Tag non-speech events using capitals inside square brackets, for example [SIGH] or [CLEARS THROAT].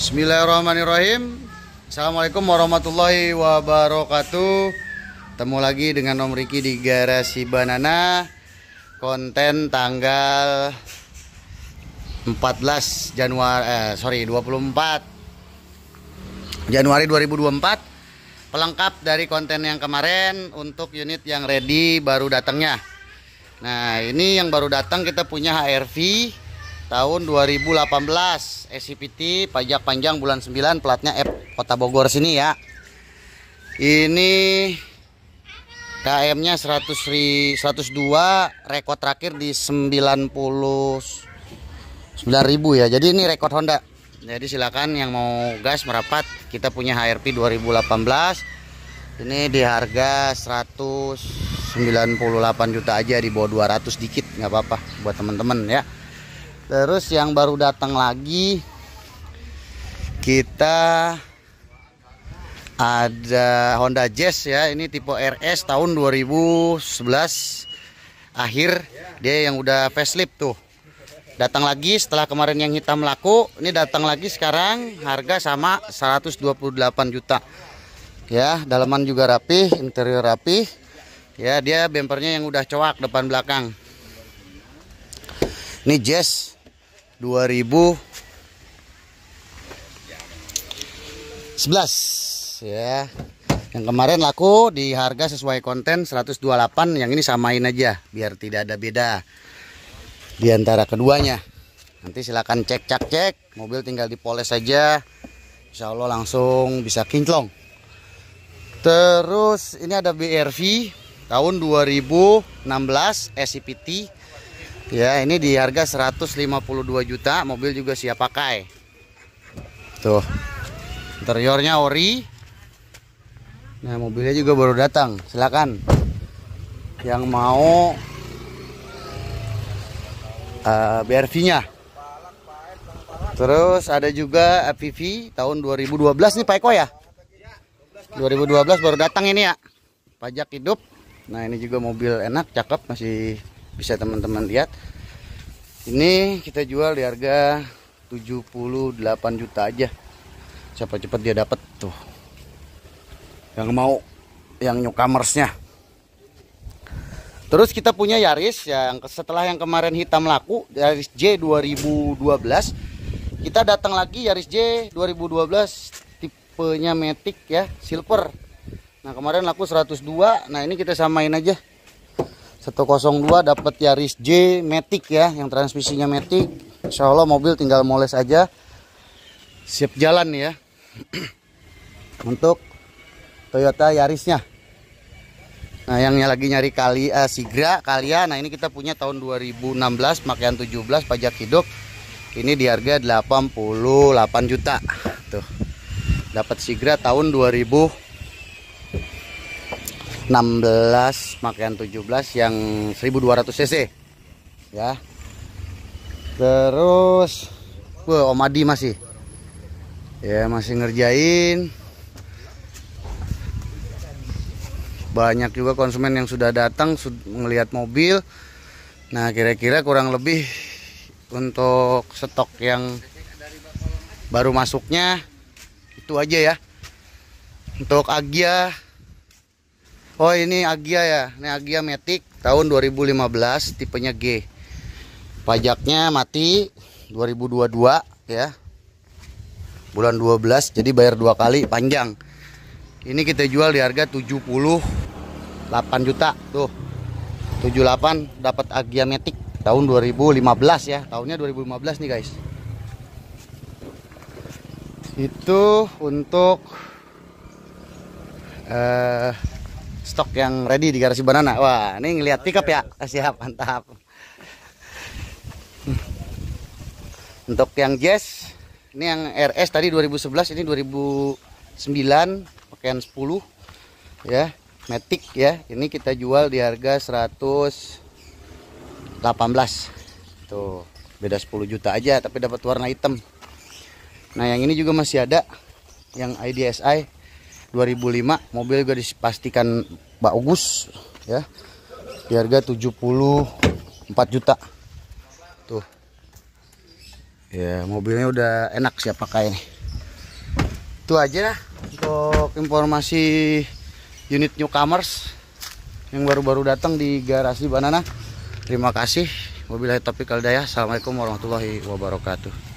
Bismillahirrahmanirrahim. Assalamualaikum warahmatullahi wabarakatuh. Ketemu lagi dengan Om Riki di Garasi Banana Konten tanggal 14 Januari eh, sorry 24 Januari 2024 Pelengkap dari konten yang kemarin Untuk unit yang ready baru datangnya. Nah ini yang baru datang kita punya HRV tahun 2018 SCPT pajak panjang bulan 9 platnya F Kota Bogor sini ya. Ini KM nya 100 102 rekod terakhir di 90 9000 ya. Jadi ini rekod Honda. Jadi silakan yang mau gas merapat kita punya HRP 2018 ini di harga 198 juta aja di bawah 200 dikit nggak apa-apa buat teman-teman ya Terus yang baru datang lagi kita ada Honda Jazz ya. Ini tipe RS tahun 2011 akhir dia yang udah facelift tuh. Datang lagi setelah kemarin yang hitam laku, ini datang lagi sekarang harga sama 128 juta. Ya, dalaman juga rapi, interior rapi. Ya, dia bempernya yang udah coak depan belakang. Ini Jazz 2011 ya. Yang kemarin laku di harga sesuai konten 128 yang ini samain aja biar tidak ada beda di antara keduanya. Nanti silahkan cek cek cek. Mobil tinggal dipoles saja Insya Allah langsung bisa kinclong. Terus ini ada BRV tahun 2016 SCPT Ya ini di harga 152 juta Mobil juga siap pakai. Tuh Interiornya ori. Nah mobilnya juga baru datang Silakan. Yang mau uh, BRV nya Terus ada juga FPV tahun 2012 nih Pak Eko ya? 2012 baru datang ini ya? Pajak hidup. Nah ini juga mobil enak cakep masih bisa teman-teman lihat. Ini kita jual di harga 78 juta aja. Cepat-cepat dia dapat tuh. Yang mau yang newcomersnya terus kita punya Yaris yang setelah yang kemarin hitam laku Yaris J 2012 kita datang lagi Yaris J 2012 tipenya Matic ya silver. Nah kemarin laku 102 nah ini kita samain aja 102 dapat Yaris J Matic ya yang transmisinya Matic. Insya Allah mobil tinggal moles aja. Siap jalan ya. [CLEARS THROAT] Untuk Toyota Yarisnya. Nah yang lagi nyari kali uh, Sigra Kalia. Nah ini kita punya tahun 2016 pakaian 17 pajak hidup. Ini di harga 88 juta. Tuh. Dapat Sigra tahun 2000 16 pakaian 17 yang 1200 cc. Ya. Terus wah Om Adi masih. Ya masih ngerjain. Banyak juga konsumen yang sudah datang melihat mobil. Nah kira-kira kurang lebih untuk stok yang baru masuknya itu aja ya. Untuk Agia Oh ini Agia ya, ini Agia Matic tahun 2015 tipenya G. Pajaknya mati 2022 ya. Bulan 12 jadi bayar dua kali panjang. Ini kita jual di harga 78 juta tuh. 78 dapat Agia Matic tahun 2015 ya. Tahunnya 2015 nih guys. Itu untuk eh uh, stok yang ready di garasi banana. Wah, ini ngelihat pickup ya. Siap, mantap. Untuk yang Jazz, ini yang RS tadi 2011, ini 2009, pakaian 10 ya. Matic ya. Ini kita jual di harga 118. Tuh, beda 10 juta aja tapi dapat warna hitam. Nah, yang ini juga masih ada yang IDSI 2005 mobil juga dipastikan bagus ya. Di harga 74 juta. Tuh. Ya mobilnya udah enak siap pakai nih. Itu aja dah untuk informasi unit newcomers yang baru-baru datang di garasi banana. Terima kasih. Taufiq wal hidayah. Assalamualaikum warahmatullahi wabarakatuh